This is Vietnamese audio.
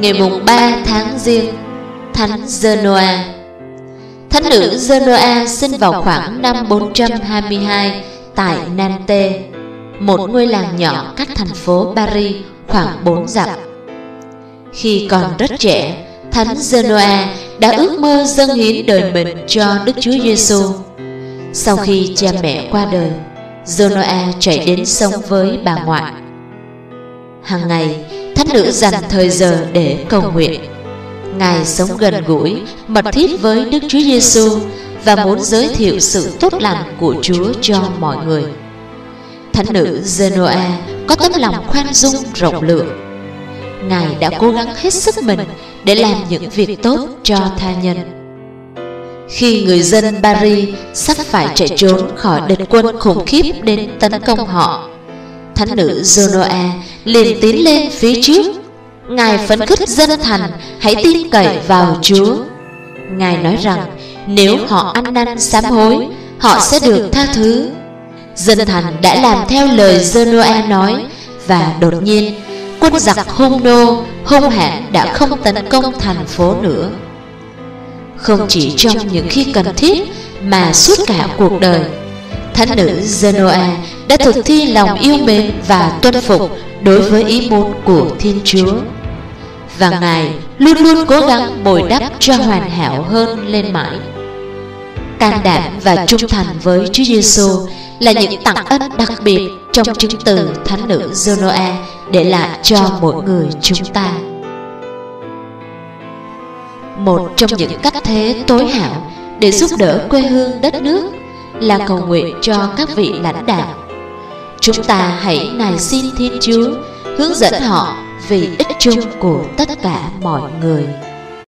Ngày mùng 3 tháng Giêng Thánh Genoa Thánh nữ Genoa sinh vào khoảng năm 422 tại Nantes, một ngôi làng nhỏ cách thành phố Paris khoảng 4 dặm. Khi còn rất trẻ, Thánh Genoa đã ước mơ dâng hiến đời mình cho Đức Chúa Giêsu. Sau khi cha mẹ qua đời, Genoa chạy đến sống với bà ngoại. Hàng ngày, thánh nữ dành thời giờ để cầu nguyện. Ngài sống gần gũi, mật thiết với Đức Chúa Giêsu và muốn giới thiệu sự tốt lành của Chúa cho mọi người. Thánh nữ Genoa có tấm lòng khoan dung rộng lượng. Ngài đã cố gắng hết sức mình để làm những việc tốt cho tha nhân. Khi người dân Paris sắp phải chạy trốn khỏi địch quân khủng khiếp đến tấn công họ, thánh nữ Genoa liền tiến lên phía trước. Ngài phấn khích dân thành hãy tin cậy vào Chúa. Ngài nói rằng nếu họ ăn năn sám hối, họ sẽ được tha thứ. Dân thành đã làm theo lời Genoa nói và đột nhiên quân giặc hung nô hung hãn đã không tấn công thành phố nữa. Không chỉ trong những khi cần thiết mà suốt cả cuộc đời Thánh nữ Genoa đã thực thi lòng yêu mến và tuân phục đối với ý muốn của Thiên Chúa. Và Ngài luôn luôn cố gắng bồi đắp cho hoàn hảo hơn lên mãi. Can đảm và trung thành với Chúa Giêsu là những tặng ân đặc biệt trong chứng từ Thánh nữ Genoa để lại cho mỗi người chúng ta. Một trong những cách thế tối hảo để giúp đỡ quê hương đất nước là cầu nguyện cho các vị lãnh đạo. Chúng ta hãy nài xin Thiên Chúa hướng dẫn họ vì ích chung của tất cả mọi người.